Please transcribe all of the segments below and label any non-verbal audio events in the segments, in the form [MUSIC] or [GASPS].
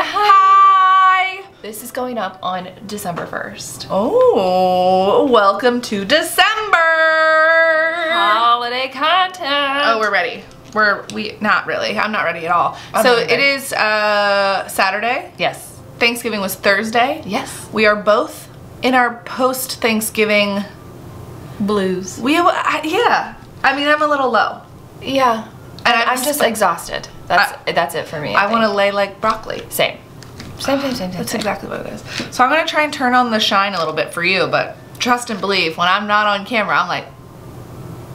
Hi. This is going up on December 1st. Oh, welcome to December. Holiday content. Oh, we're ready. We're we not really. I'm not ready at all. I'm so it is uh Saturday. yes. Thanksgiving was Thursday. Yes. We are both in our post Thanksgiving. Blues. We I- yeah. I mean, I'm a little low. Yeah. And And I'm I'm, just exhausted. That's that's it for me. I want to lay like broccoli. Same. Same, same, same, same. That's same. exactly what it is. So I'm gonna try and turn on the shine a little bit for you, but trust and believe, when I'm not on camera, I'm like,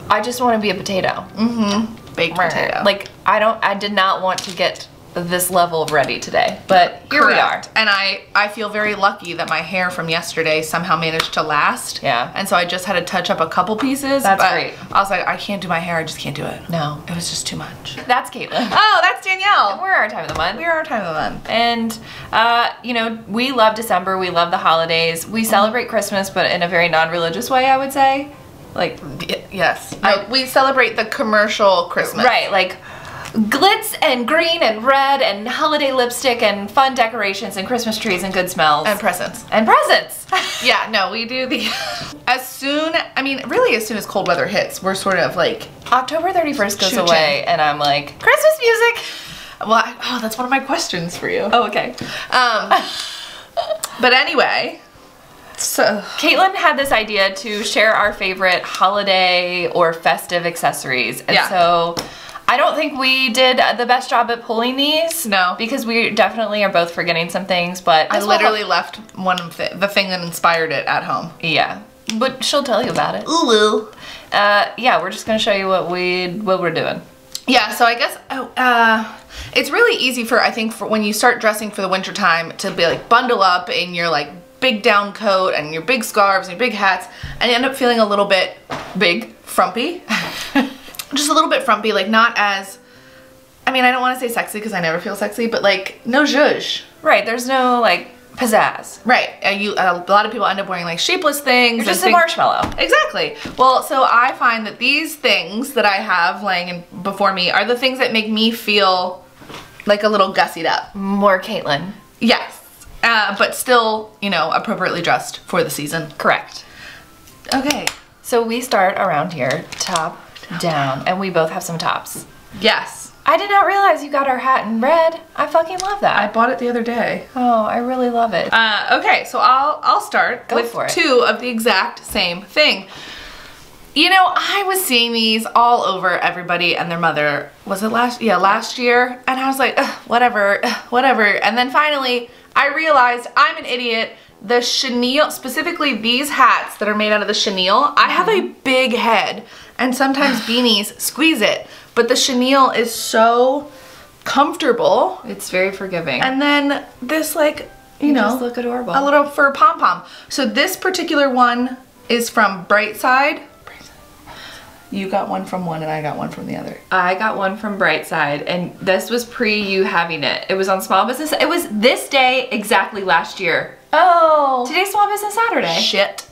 I just want to be a potato. mm-hmm, baked potato. Like I don't. I did not want to get this level of ready today, but here we are. And I, I feel very lucky that my hair from yesterday somehow managed to last. Yeah. And so I just had to touch up a couple pieces. That's but great. I was like, I can't do my hair. I just can't do it. No. It was just too much. That's Caitlin. [LAUGHS] Oh, that's Danielle. We're our time of the month. We're our time of the month. And, uh, you know, we love December. We love the holidays. We celebrate Christmas, but in a very non religious way, I would say. Like, yes. I, we celebrate the commercial Christmas. right, like glitz and green and red and holiday lipstick and fun decorations and Christmas trees and good smells. And presents. and presents. [LAUGHS] Yeah, no, we do the. [LAUGHS] As soon, I mean, really, as soon as cold weather hits, we're sort of like, October 31st goes away, and I'm like, Christmas music. well, I, oh, that's one of my questions for you. Oh, okay. Um, [LAUGHS] but anyway, so Caitlin had this idea to share our favorite holiday or festive accessories. And Yeah. so I don't think we did the best job at pulling these. No. Because we definitely are both forgetting some things, but I literally left one of the, the thing that inspired it at home. Yeah. But she'll tell you about it. Ooh. Uh, yeah, we're just gonna show you what we what we're doing. Yeah, so I guess oh, uh, it's really easy for I think for when you start dressing for the winter time to be like bundle up in your like big down coat and your big scarves and your big hats and you end up feeling a little bit big, frumpy. [LAUGHS] Just a little bit frumpy, like not as I mean, I don't want to say sexy because I never feel sexy, but like no zhuzh. Right, there's no like pizzazz. Right. Uh, you a lot of people end up wearing like shapeless things. You're just a marshmallow. Exactly. Well, so I find that these things that I have laying in, before me are the things that make me feel like a little gussied up. More Caitlin. Yes. Uh, but still, you know, appropriately dressed for the season. Correct. Okay. So we start around here, top down, and we both have some tops. Yes. I did not realize you got our hat in red. I fucking love that. I bought it the other day. oh, I really love it. Uh, okay, so I'll I'll start Go with for it. two of the exact same thing. You know, I was seeing these all over everybody and their mother. Was it last? Yeah, last year. And I was like, "Ugh, whatever, ugh, whatever. And then finally, I realized I'm an idiot. The chenille, specifically these hats that are made out of the chenille, I have a big head, and sometimes beanies squeeze it. But the chenille is so comfortable. it's very forgiving. And then this, like, you, know, just look adorable. a little fur pom pom. So this particular one is from Brightside. Bright side. You got one from one and I got one from the other. I got one from Brightside, and this was pre you having it. It was on Small Business. It was this day exactly last year. Oh. Today's Small Business Saturday. Shit.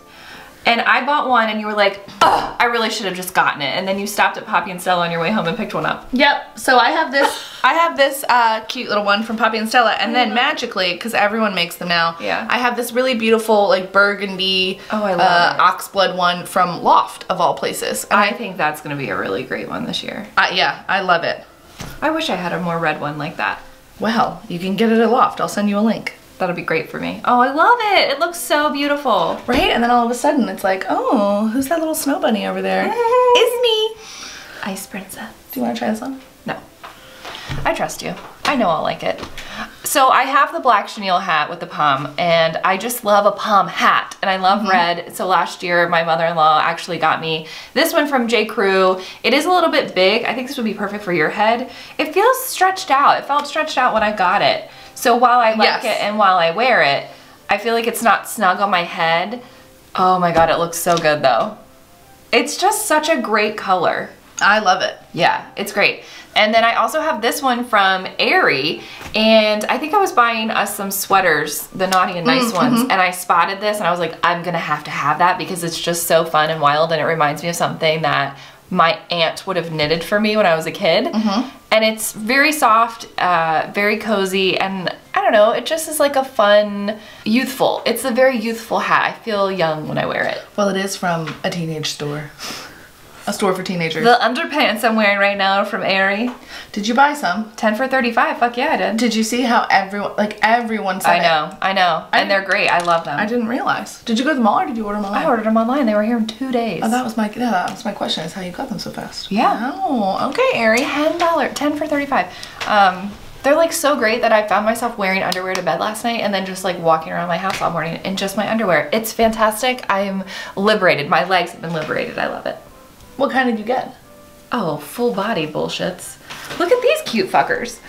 And I bought one, and you were like, "Ugh, I really should have just gotten it." And then you stopped at Poppy and Stella on your way home and picked one up. Yep. So I have this. [LAUGHS] I have this uh, cute little one from Poppy and Stella, and then magically, because everyone makes them now. Yeah. I have this really beautiful like burgundy. Oh, I love uh. Oxblood one from Loft of all places. And I think that's gonna be a really great one this year. I, yeah, I love it. I wish I had a more red one like that. Well, you can get it at Loft. I'll send you a link. That'll be great for me. Oh, I love it. It looks so beautiful. Right? And then all of a sudden it's like, oh, who's that little snow bunny over there? It's me. Ice Princess. Do you want to try this on? No. I trust you. I know I'll like it. So I have the black chenille hat with the pom and I just love a pom hat, and I love mm-hmm. red. So last year, my mother-in-law actually got me this one from J. Crew. It is a little bit big. I think this would be perfect for your head. It feels stretched out. It felt stretched out when I got it. So while I like Yes. it and while I wear it, I feel like it's not snug on my head. Oh my god, it looks so good though. It's just such a great color. I love it. Yeah, it's great. And then I also have this one from Aerie, and I think I was buying us some sweaters, the naughty and nice mm, ones, mm-hmm. and I spotted this and I was like, I'm gonna have to have that because it's just so fun and wild and it reminds me of something that my aunt would have knitted for me when I was a kid. Mm-hmm. And it's very soft, uh, very cozy, and I don't don't know, it just is like a fun, youthful. It's a very youthful hat. I feel young when I wear it. Well, it is from a teenage store. A store for teenagers. The underpants I'm wearing right now are from Aerie. did you buy some? 10 for 35. Fuck yeah, I did. Did you see how everyone, like everyone said I it? know, I know. I- and they're great. I love them. I didn't realize. Did you go to the mall or did you order them online? I ordered them online. They were here in two days. Oh, that was my yeah, that was my question. Is how you got them so fast? Yeah. Oh, okay, ten dollar, ten for thirty five. Um, they're like so great that I found myself wearing underwear to bed last night and then just like walking around my house all morning in just my underwear. It's fantastic. I'm liberated. My legs have been liberated. I love it. What kind did you get? Oh, full body bullshits. Look at these cute fuckers.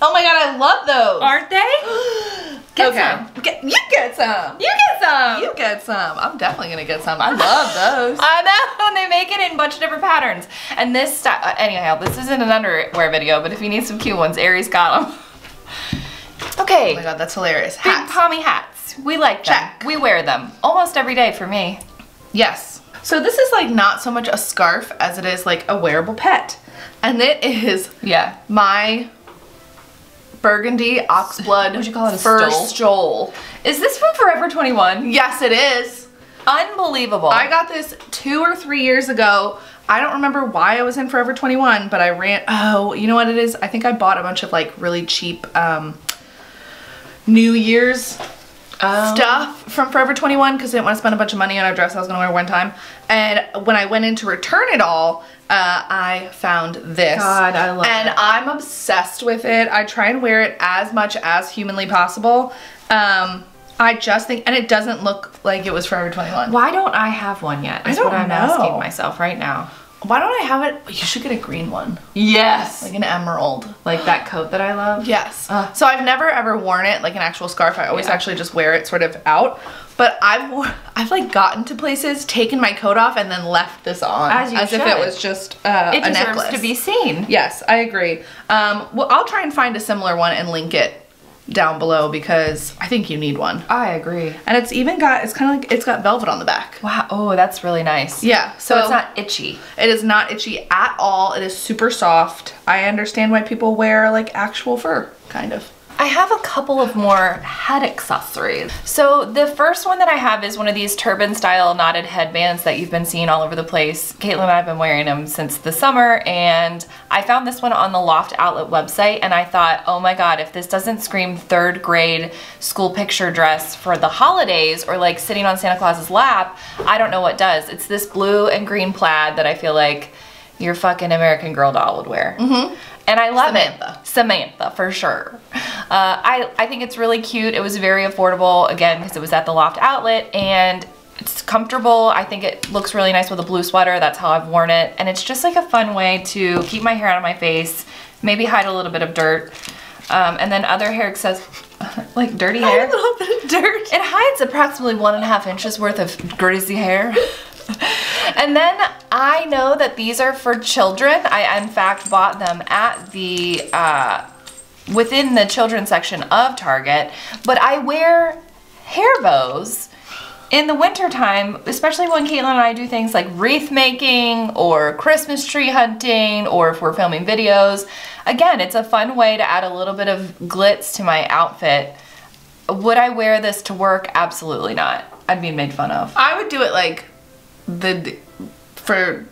Oh my god, I love those. Aren't they? [GASPS] Get okay. some. Get, you get some. You get some. You get some. I'm definitely gonna get some. I love those. [LAUGHS] I know, and they make it in a bunch of different patterns. And this style, uh, anyhow, this isn't an underwear video, but if you need some cute ones, Aerie's got them. [LAUGHS] Okay. oh my god, that's hilarious. Big Hats. pommy hats. We like them. Check. We wear them almost every day for me. Yes. So this is like not so much a scarf as it is like a wearable pet. And it is Yeah. my burgundy oxblood Would you call it a fur stole? stole. Is this from Forever 21? Yes, it is. Unbelievable. I got this two or three years ago. I don't remember why I was in Forever 21, but I ran, oh, you know what it is? I think I bought a bunch of like really cheap um, New Year's Oh. stuff from Forever 21 because I didn't want to spend a bunch of money on a dress I was going to wear one time. And when I went in to return it all, uh, I found this. God, I love And it. And I'm obsessed with it. I try and wear it as much as humanly possible. Um, I just think, and it doesn't look like it was Forever 21. Why don't I have one yet? I don't what I'm know. asking myself right now. Why don't I have it? You should get a green one, Yes. like an emerald. Like that coat that I love? Yes. Uh. so I've never ever worn it like an actual scarf. I always Yeah. actually just wear it sort of out. But I've I've like gotten to places, taken my coat off, and then left this on As you if it was just uh, It a necklace. to be seen. Yes, I agree. Um, well, I'll try and find a similar one and link it down below because I think you need one. I agree. And it's even got it's kind of like it's got velvet on the back. Wow. Oh, that's really nice. Yeah, So, so, it's not itchy. It is not itchy at all. It is super soft. I understand why people wear like actual fur, kind of. I have a couple of more head accessories. So the first one that I have is one of these turban style knotted headbands that you've been seeing all over the place. Caitlin and I have been wearing them since the summer and I found this one on the Loft Outlet website and I thought, oh my god, if this doesn't scream third grade school picture dress for the holidays or like sitting on Santa Claus's lap, I don't know what does. It's this blue and green plaid that I feel like your fucking American Girl doll would wear. Mm-hmm. And I love Samantha. it. Samantha, for sure. Uh, I, I think it's really cute. It was very affordable, again, because it was at the Loft Outlet, and it's comfortable. I think it looks really nice with a blue sweater. That's how I've worn it. And it's just like a fun way to keep my hair out of my face, maybe hide a little bit of dirt. Um, and then other hair access, [LAUGHS] like dirty hair. A little bit of dirt. It hides approximately one and a half inches worth of greasy hair. [LAUGHS] and then I know that these are for children. I, in fact, bought them at the, uh, within the children's section of Target. But I wear hair bows in the wintertime, especially when Caitlin and I do things like wreath making or Christmas tree hunting or if we're filming videos. Again, it's a fun way to add a little bit of glitz to my outfit. Would I wear this to work? Absolutely not. I'd be made fun of. I would do it like the for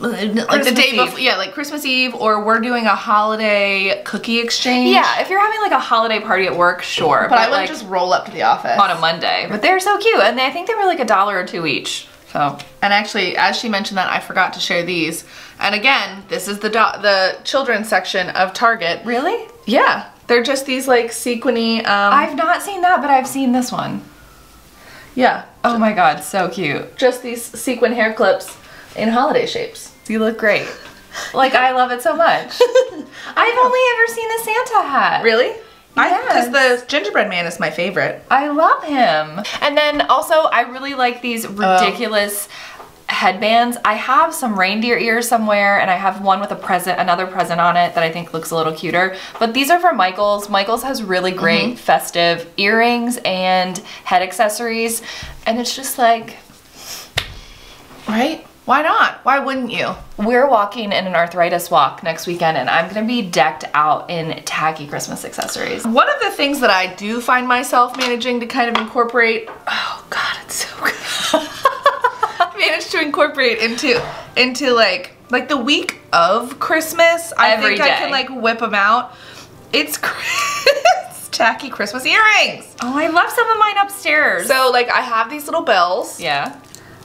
like the day Eve. before, yeah, like Christmas Eve, or we're doing a holiday cookie exchange. Yeah, if you're having like a holiday party at work, sure. but I would like just roll up to the office on a Monday. But they're so cute, and they, I think they were like a dollar or two each. So And actually, as she mentioned that, I forgot to share these. And again, this is the do- the children's section of Target. really, Yeah, they're just these like sequiny. Um, I've not seen that, but I've seen this one. yeah, Oh my god, so cute. just these sequin hair clips in holiday shapes. You look great. Like I love it so much. [LAUGHS] I've only ever seen a Santa hat. Really? Because Yes. the gingerbread man is my favorite. I love him. And then also, I really like these um, ridiculous headbands. I have some reindeer ears somewhere, and I have one with a present, another present on it that I think looks a little cuter. But these are from Michaels. Michaels has really mm-hmm. great festive earrings and head accessories, and it's just like Right? Why not? Why wouldn't you? We're walking in an arthritis walk next weekend and I'm gonna be decked out in tacky Christmas accessories. One of the things that I do find myself managing to kind of incorporate, oh god, it's so good. [LAUGHS] Managed to incorporate into into like like the week of Christmas. I Every think I can like whip them out. It's, [LAUGHS] tacky Christmas earrings. Oh, I love some of mine upstairs. So like I have these little bells. yeah.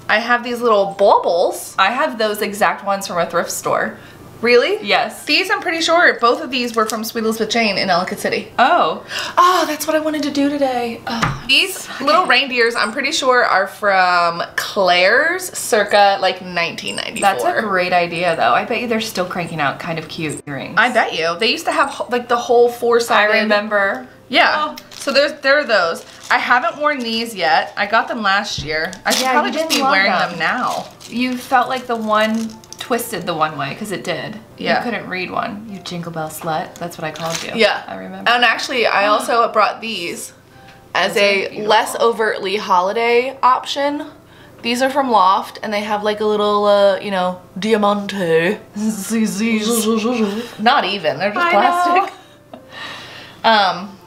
I have these little baubles. I have those exact ones from a thrift store. Really? Yes. These I'm pretty sure both of these were from Sweet Elizabeth Jane in Ellicott City. Oh. Oh, that's what I wanted to do today. Oh, these little reindeers, I'm pretty sure, are from Claire's circa like 1994. That's a great idea though. I bet you they're still cranking out kind of cute earrings. I bet you. They used to have like the whole four I remember. Yeah. Oh. So there's there are those. I haven't worn these yet. I got them last year. I should Yeah, probably just be wearing them. them now. You felt like the one twisted the one way because it did. Yeah. You couldn't read one. You jingle bell slut. That's what I called you. Yeah. I remember. And actually, I [GASPS] also brought these as Those a less overtly holiday option. These are from Loft, and they have like a little, uh, you know, diamante. [LAUGHS] Not even, they're just I plastic. [LAUGHS] Um,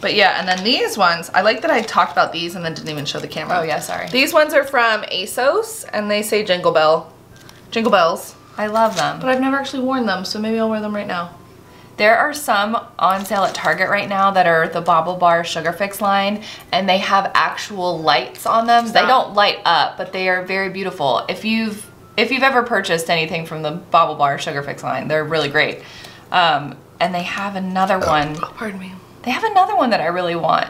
but yeah, and then these ones, I like that I talked about these and then didn't even show the camera. Oh yeah, sorry. These ones are from ASOS, and they say Jingle Bell. Jingle Bells. I love them. But I've never actually worn them, so maybe I'll wear them right now. There are some on sale at Target right now that are the BaubleBar Sugar Fix line, and they have actual lights on them. They don't light up, but they are very beautiful. If you've if you've ever purchased anything from the BaubleBar Sugar Fix line, they're really great. Um, and they have another one. Oh, pardon me. They have another one that I really want.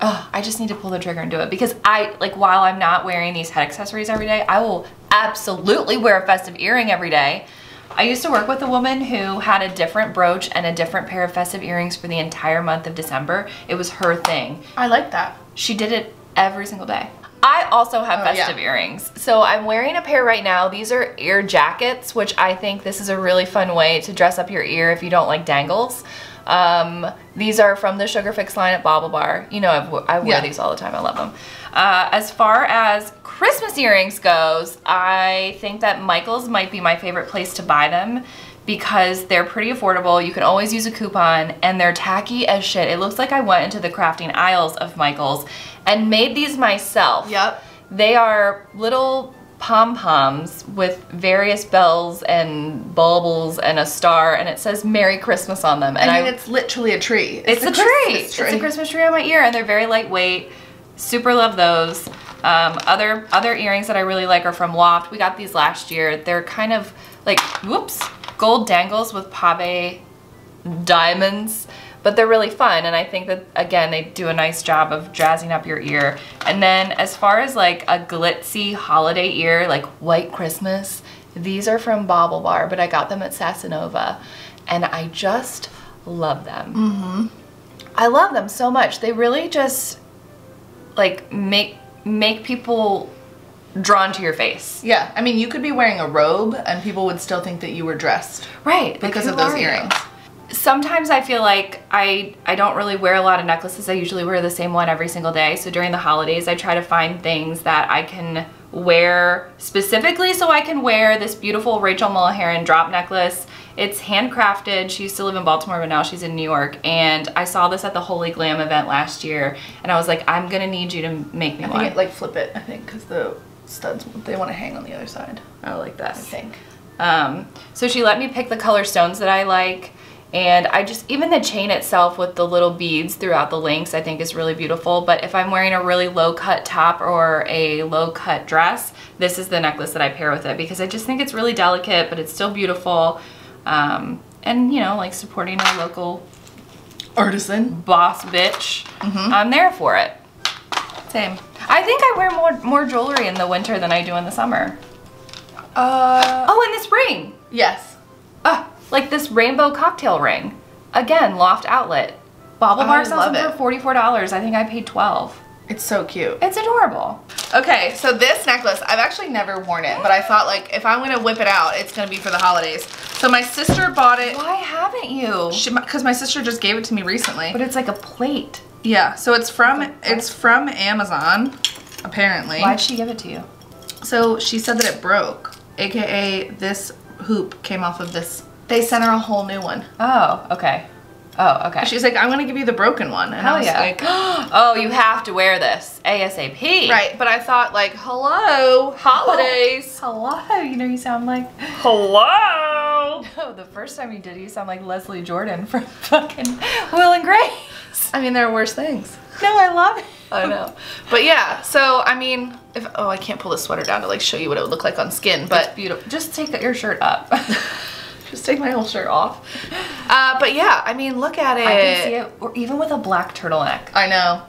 Oh, I just need to pull the trigger and do it because I like while I'm not wearing these head accessories every day, I will absolutely wear a festive earring every day. I used to work with a woman who had a different brooch and a different pair of festive earrings for the entire month of December. It was her thing. I like that. She did it every single day. I also have Oh, festive yeah. earrings. So I'm wearing a pair right now. These are ear jackets, which I think this is a really fun way to dress up your ear if you don't like dangles. Um, these are from the Sugar Fix line at BaubleBar. You know, I've, I wear Yeah. these all the time. I love them. Uh, as far as Christmas earrings goes, I think that Michael's might be my favorite place to buy them because they're pretty affordable. You can always use a coupon and they're tacky as shit. It looks like I went into the crafting aisles of Michael's and made these myself. Yep. They are little pom-poms with various bells and baubles and a star and it says Merry Christmas on them. And I mean, it's literally a tree. it's, the a tree. Christmas It's a Christmas tree on my ear, and they're very lightweight. Super love those. Um, other other earrings that I really like are from Loft. We got these last year. They're kind of like whoops gold dangles with pave diamonds, but they're really fun. And I think that again they do a nice job of jazzing up your ear. And then as far as like a glitzy holiday ear, like White Christmas, these are from BaubleBar, but I got them at Sassanova, and I just love them. Mm-hmm. I love them so much. They really just like make make people drawn to your face. Yeah, I mean, you could be wearing a robe and people would still think that you were dressed Right. because like, of those earrings. you? Sometimes I feel like I I don't really wear a lot of necklaces. I usually wear the same one every single day. So during the holidays, I try to find things that I can wear specifically so I can wear this beautiful Rachel Mulheron drop necklace. It's handcrafted. She used to live in Baltimore, but now she's in New York. And I saw this at the Holy Glam event last year, and I was like, I'm gonna need you to make me I one. it, like flip it, I think, because the studs, they want to hang on the other side, I like that. I think. Um, so she let me pick the color stones that I like. And I just, even the chain itself with the little beads throughout the links, I think is really beautiful. But if I'm wearing a really low cut top or a low cut dress, this is the necklace that I pair with it because I just think it's really delicate, but it's still beautiful. Um, and you know, like supporting a local Artisan. boss bitch, I'm there for it. Same. I think I wear more, more jewelry in the winter than I do in the summer. Uh, Oh, and this ring. yes. Ah, like this rainbow cocktail ring. Again, Loft Outlet. BaubleBar sells them for forty-four dollars. I think I paid twelve. It's so cute. It's adorable. Okay, so this necklace, I've actually never worn it, but I thought like if I'm gonna whip it out, it's gonna be for the holidays. So my sister bought it Why haven't you? because my sister just gave it to me recently. But it's like a plate. Yeah, so it's from it's from Amazon, apparently. Why'd she give it to you? So she said that it broke, aka this hoop came off of this. They sent her a whole new one. Oh, okay. Oh, okay. She's like, I'm gonna give you the broken one. And I Hell was yeah. like, [GASPS] oh, you have to wear this ASAP. right. But I thought like, hello, holidays. [LAUGHS] Hello. You know, you sound like. [LAUGHS] Hello. [LAUGHS] No, the first time you did, you sound like Leslie Jordan from fucking Will and Grace. I mean, there are worse things. No, I love it. I know. But yeah, so I mean, if oh, I can't pull this sweater down to like show you what it would look like on skin, But but beautiful. Just take your shirt up. Just take my whole shirt off. Uh, but yeah, I mean, look at it. I can see it, or even with a black turtleneck. I know.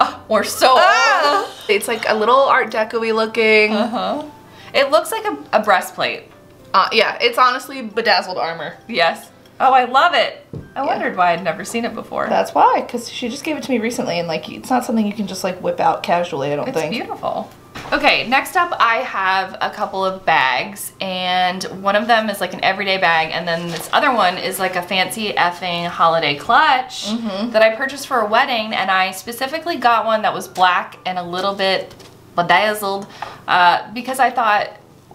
Oh, we're so Ah! It's like a little Art Deco-y looking. Uh huh. It looks like a, a breastplate. Uh, yeah, it's honestly bedazzled armor. Yes. Oh, I love it. I wondered why I'd never seen it before. That's why, because she just gave it to me recently, and like, it's not something you can just like whip out casually. I don't It's think. It's beautiful. Okay, next up I have a couple of bags and one of them is like an everyday bag and then this other one is like a fancy effing holiday clutch Mm-hmm. that I purchased for a wedding and I specifically got one that was black and a little bit bedazzled uh, because I thought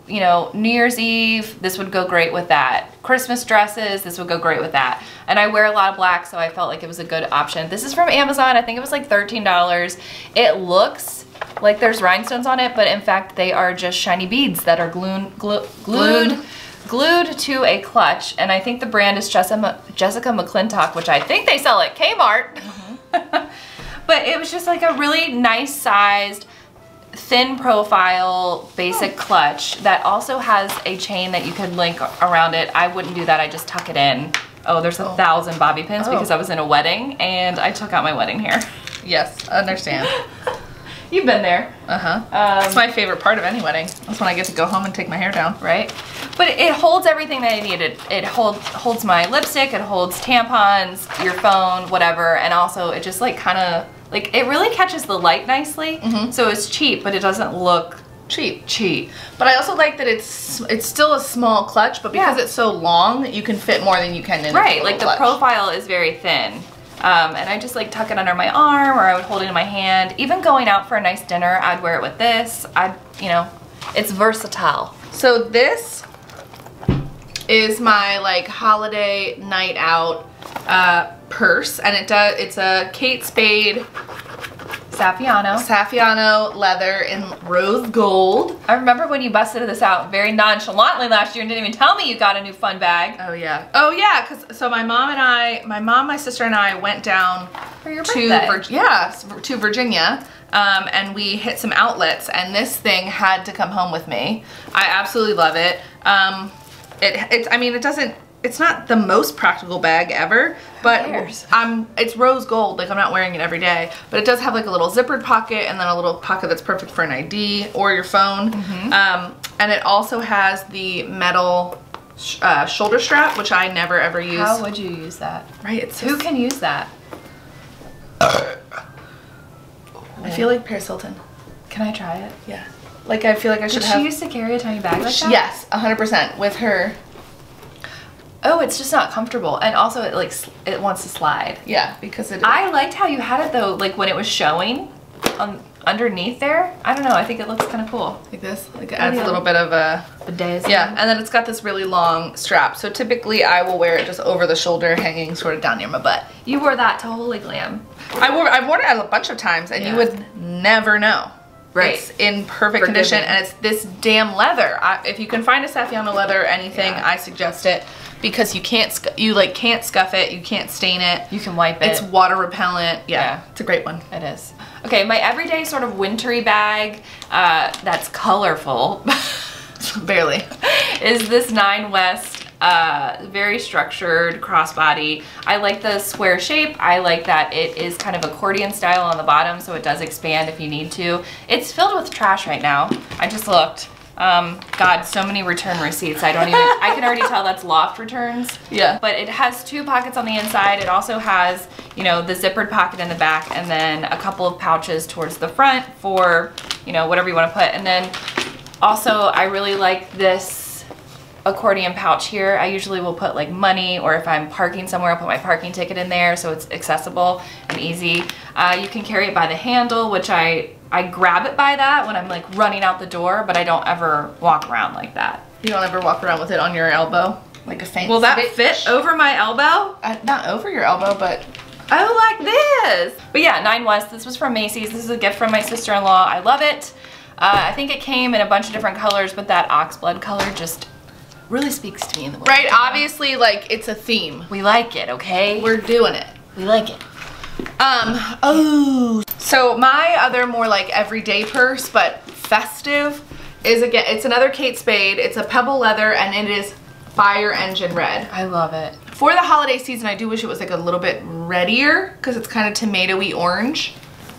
you know, New Year's Eve, this would go great with that. Christmas dresses, this would go great with that. And I wear a lot of black, so I felt like it was a good option. This is from Amazon. I think it was like $13. It looks like there's rhinestones on it, but in fact, they are just shiny beads that are glued, glu- glued, glued to a clutch. And I think the brand is Jessica, Jessica McClintock, which I think they sell at Kmart. Mm-hmm. [LAUGHS] but it was just like a really nice sized, thin profile basic clutch that also has a chain that you could link around it. I wouldn't do that, I just tuck it in. Oh, there's a thousand bobby pins Oh. because I was in a wedding and I took out my wedding hair. Yes, understand. [LAUGHS] You've been there, Uh huh. Um, That's my favorite part of any wedding. That's when I get to go home and take my hair down. right? But it holds everything that I needed. It hold, holds my lipstick, it holds tampons, your phone, whatever, and also it just like kind of, like it really catches the light nicely. Mm-hmm. So it's cheap, but it doesn't look Cheap. cheap. But I also like that it's it's still a small clutch, but because Yeah. it's so long, you can fit more than you can in Right, like the profile is very thin. Um, and I just like tuck it under my arm or I would hold it in my hand. Even going out for a nice dinner, I'd wear it with this. I'd, you know, it's versatile. So this is my like holiday night out uh, purse, and it does. It's a Kate Spade Saffiano. Saffiano leather in rose gold. I remember when you busted this out very nonchalantly last year and didn't even tell me you got a new fun bag Oh yeah. Oh yeah. Cause so my mom and I, my mom, my sister and I went down for your to. Vir- yeah to Virginia. Um, and we hit some outlets, and this thing had to come home with me. I absolutely love it. Um, it it's I mean it doesn't it's not the most practical bag ever, but? I'm it's rose gold. Like I'm not wearing it every day, but it does have like a little zippered pocket and then a little pocket that's perfect for an ID or your phone. Mm-hmm. Um, and it also has the metal sh- uh, shoulder strap, which I never ever use. How would you use that? right? It's Who can use that? I feel like Paris Hilton. Can I try it? Yeah. Like I feel like I should Did have. she used to carry a tiny bag like that? Yes, 100% with her. Oh, it's just not comfortable, and also it like it wants to slide. Yeah, because it. I liked how you had it though, like when it was showing on underneath there. I don't know. I think it looks kind of cool. like this, like it oh, adds yeah. a little bit of a. Bedazzled. Yeah, and then it's got this really long strap. So typically I will wear it just over the shoulder, hanging sort of down near my butt. You wore that to Holy Glam. I wore I've worn it a bunch of times, and you would never know. Right. It's in perfect condition, and it's this damn leather. I, if you can find a Saffiano leather, or anything, Yeah. I suggest it because you can't you like can't scuff it, you can't stain it. You can wipe it. It's water repellent. Yeah, Yeah. it's a great one. It is. Okay, my everyday sort of wintry bag uh, that's colorful [LAUGHS] Barely. is this Nine West, uh, very structured crossbody. I like the square shape. I like that it is kind of accordion style on the bottom, so it does expand if you need to. It's filled with trash right now. I just looked. Um, God, so many return receipts. I don't even, I can already tell that's loft returns. Yeah. But it has two pockets on the inside. It also has, you know, the zippered pocket in the back and then a couple of pouches towards the front for, you know, whatever you want to put. And then also I really like this accordion pouch here. I usually will put like money or if I'm parking somewhere, I'll put my parking ticket in there so it's accessible and easy. Uh, you can carry it by the handle, which I, I grab it by that when I'm like running out the door, but I don't ever walk around like that. You don't ever walk around with it on your elbow? Like a fancy Will that bitch? fit over my elbow? Uh, not over your elbow, but Oh, like this. But yeah, Nine West, this was from Macy's. This is a gift from my sister-in-law. I love it. Uh, I think it came in a bunch of different colors, but that oxblood color just really speaks to me in the way. right. Obviously, like it's a theme. We like it, okay? We're doing it. we like it. Um. Oh. So my other more like everyday purse, but festive, is again. It's another Kate Spade. It's a pebble leather, and it is fire engine red. I love it. For the holiday season, I do wish it was like a little bit reddier because it's kind of tomatoey orange.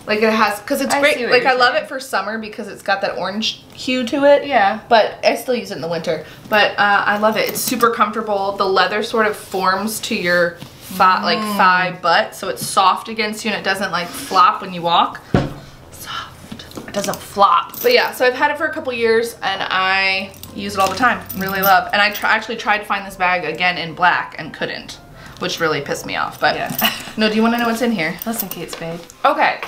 Like it has, because it's I great. Like I love saying. it for summer because it's got that orange hue to it. Yeah. But I still use it in the winter. But uh, I love it. It's super comfortable. The leather sort of forms to your thigh, like Mm. thigh butt, so it's soft against you and it doesn't like flop when you walk. Soft. It doesn't flop. But yeah, so I've had it for a couple years and I use it all the time. Really love. And I tr- actually tried to find this bag again in black and couldn't, which really pissed me off. But Yeah. [LAUGHS] no, do you want to know what's in here? Listen, Kate Spade. Okay.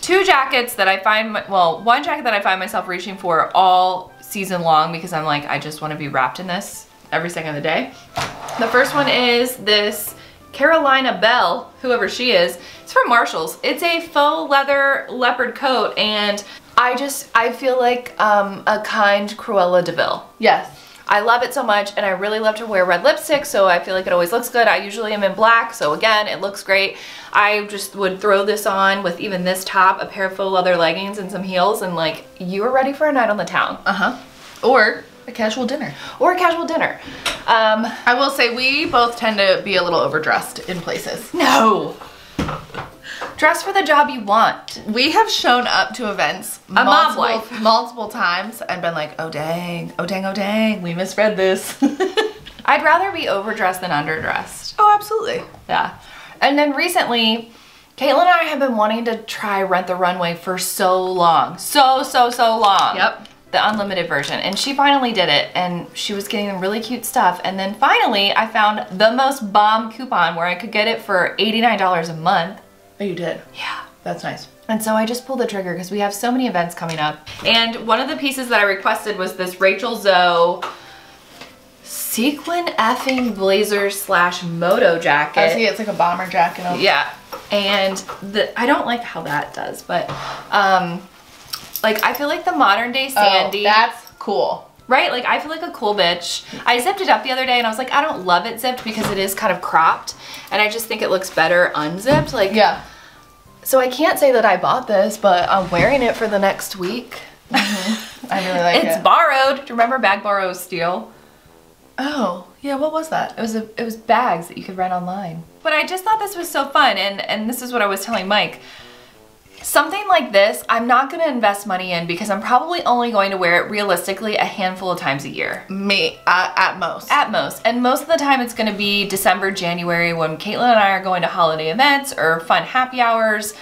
Two jackets that I find, my, well, one jacket that I find myself reaching for all season long because I'm like, I just want to be wrapped in this every second of the day. The first one is this Carolina Bell, whoever she is. It's from Marshalls. It's a faux leather leopard coat and I just, I feel like um, a kind Cruella de Vil. Yes. I love it so much and I really love to wear red lipstick so I feel like it always looks good. I usually am in black so again it looks great. I just would throw this on with even this top, a pair of faux leather leggings and some heels and like you are ready for a night on the town Uh-huh. Or a casual dinner. or a casual dinner. Um, I will say we both tend to be a little overdressed in places. no. Dress for the job you want. We have shown up to events mom multiple, wife. [LAUGHS] multiple times and been like, oh dang, oh dang, oh dang, we misread this. [LAUGHS] I'd rather be overdressed than underdressed. oh, absolutely. Yeah. And then recently, Caitlin and I have been wanting to try Rent the Runway for so long. So, so, so long. Yep. The unlimited version. And she finally did it. And she was getting really cute stuff. And then finally, I found the most bomb coupon where I could get it for $89 a month. Oh, you did. Yeah. That's nice. And so I just pulled the trigger because we have so many events coming up. And one of the pieces that I requested was this Rachel Zoe sequin effing blazer slash moto jacket. I see it's like a bomber jacket. Yeah, and the I don't like how that does, but um, like I feel like the modern day Sandy. Oh, Sandy, that's cool. right? Like I feel like a cool bitch. I zipped it up the other day and I was like, I don't love it zipped because it is kind of cropped, and I just think it looks better unzipped. Like, Yeah. so I can't say that I bought this, but I'm wearing it for the next week. Mm-hmm. I really like [LAUGHS] it's it. It's borrowed. Do you remember Bag Borrow Steal? oh, yeah, what was that? It was a, it was bags that you could rent online. But I just thought this was so fun, and and this is what I was telling Mike. Something like this, I'm not going to invest money in because I'm probably only going to wear it realistically a handful of times a year. Me, uh, at most. At most. And most of the time it's going to be December, January when Caitlin and I are going to holiday events or fun happy hours.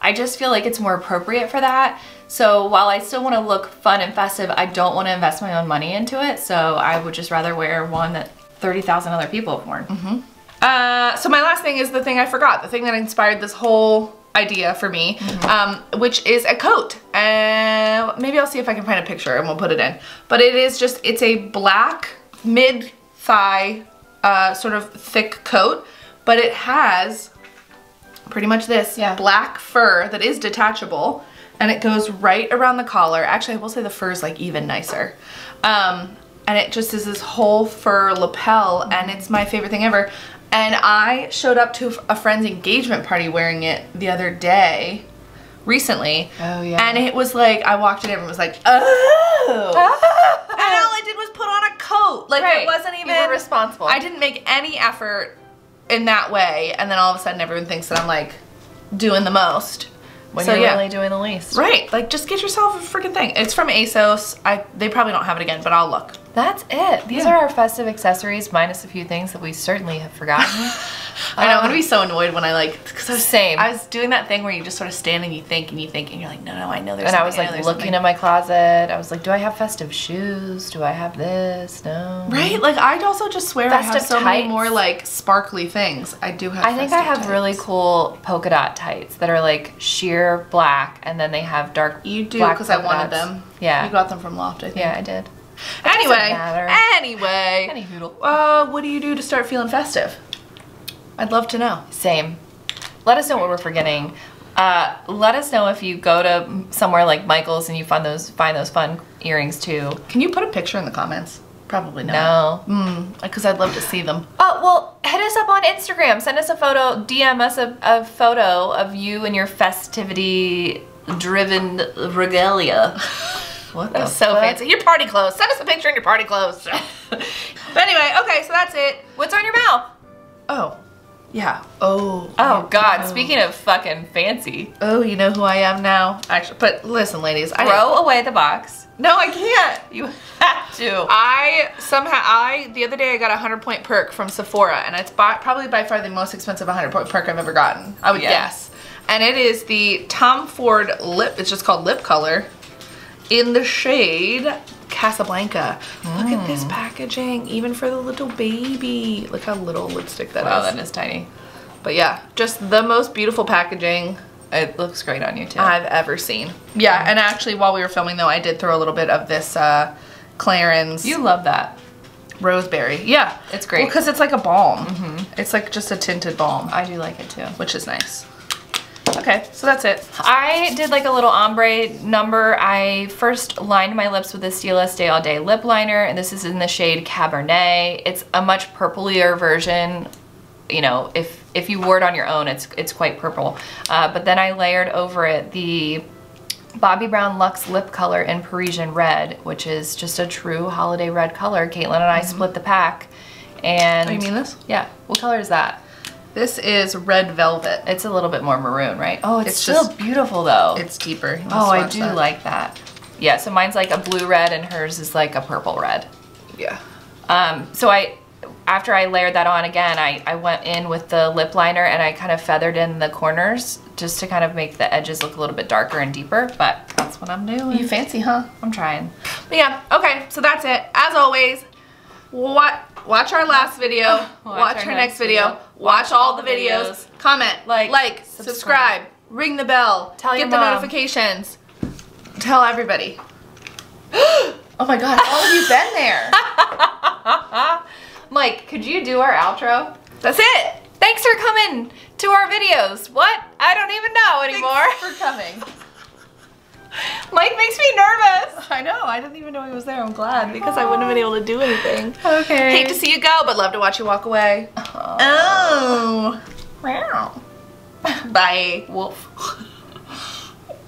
I just feel like it's more appropriate for that. So while I still want to look fun and festive, I don't want to invest my own money into it. So I would just rather wear one that 30,000 other people have worn. Mm -hmm. Uh, so my last thing is the thing I forgot, the thing that inspired this whole idea for me, um, which is a coat. Uh, maybe I'll see if I can find a picture and we'll put it in. But it is just, it's a black mid-thigh uh, sort of thick coat, but it has pretty much this Yeah. black fur that is detachable and it goes right around the collar. Actually, I will say the fur is like even nicer. Um, and it just is this whole fur lapel and it's my favorite thing ever. And I showed up to a friend's engagement party wearing it the other day, recently. Oh, yeah. And it was like, I walked in and everyone was like, oh. Ah! And all I did was put on a coat. Like Right. it wasn't You even were responsible. I didn't make any effort in that way, and then all of a sudden everyone thinks that I'm like doing the most. When so you're yeah, really doing the least. right. Like just get yourself a freaking thing. It's from ASOS. I they probably don't have it again, but I'll look. That's it. These Yeah. are our festive accessories, minus a few things that we certainly have forgotten. [LAUGHS] I know I'm Um, gonna be so annoyed when I like because I was Same. I was doing that thing where you just sort of stand and you think and you think and you're like, no, no, I know there's. and I was like there's looking something. at my closet. I was like, do I have festive shoes? Do I have this? No. Right, like I also just swear I have Festive so many more like sparkly things. I do have. I think I have tights. really cool polka dot tights that are like sheer black, and then they have dark. You do because I wanted dots. them. Yeah. you got them from Loft. I think. Yeah, I did. Anyway, matter. anyway, Any hoodle. uh, what do you do to start feeling festive? I'd love to know. Same. Let us know what we're forgetting. Uh, let us know if you go to somewhere like Michael's and you find those find those fun earrings too. Can you put a picture in the comments? Probably not. No. Mm, because I'd love to see them. Oh well, hit us up on Instagram. Send us a photo. DM us a, a photo of you and your festivity-driven regalia. [LAUGHS] What That's so fuck? fancy. Your party clothes. Send us a picture in your party clothes. [LAUGHS] but anyway, okay, so that's it. What's on your mouth? Oh, yeah. Oh. Oh God! Oh. Speaking of fucking fancy, Oh, you know who I am now. Actually, but listen, ladies. I throw away the box. No, I can't. You have to. I somehow I the other day I got a hundred point perk from Sephora, and it's by, probably by far the most expensive hundred point perk I've ever gotten. I would Yeah. guess, and it is the Tom Ford lip. It's just called lip color, in the shade Casablanca. Look at this packaging, even for the little baby. Look how little lipstick that is. Wow, that is tiny. But yeah, just the most beautiful packaging It looks great on you too. I've ever seen. Yeah, and actually while we were filming though, I did throw a little bit of this uh, Clarins you love that. roseberry. Yeah, It's great. because it's like a balm. Mm -hmm. It's like just a tinted balm, I do like it too. which is nice. Okay, so that's it. I did like a little ombre number. I first lined my lips with the Stila Stay All Day lip liner, and this is in the shade Cabernet. It's a much purplier version. You know, if if you wore it on your own, it's it's quite purple. Uh, but then I layered over it the Bobbi Brown Luxe Lip Color in Parisian Red, which is just a true holiday red color. Caitlin and I split the pack. And Oh, you mean this? Yeah. What color is that? This is red velvet. It's a little bit more maroon, right? Oh, it's, It's still just- beautiful though. It's deeper. Oh, I do that. like that. Yeah, so mine's like a blue red and hers is like a purple red. Yeah. Um, so I, after I layered that on again, I, I went in with the lip liner and I kind of feathered in the corners just to kind of make the edges look a little bit darker and deeper, but that's what I'm doing. You fancy, huh? I'm trying. But yeah. Okay, so that's it. As always, what watch our last video, [LAUGHS] watch, our, next video, watch all the videos, comment, Like, like, subscribe. subscribe, ring the bell, Tell get the mom. notifications, tell everybody. [GASPS] oh my god, how have you been there? [LAUGHS] Mike, could you do our outro? That's it. Thanks for coming to our videos. What? I don't even know anymore. Thanks for coming. [LAUGHS] [LAUGHS] Mike makes me nervous. I know, I didn't even know he was there. I'm glad because I wouldn't have been able to do anything. Okay. Hate to see you go, but love to watch you walk away. Oh. oh. Wow. Bye. Wolf. [LAUGHS]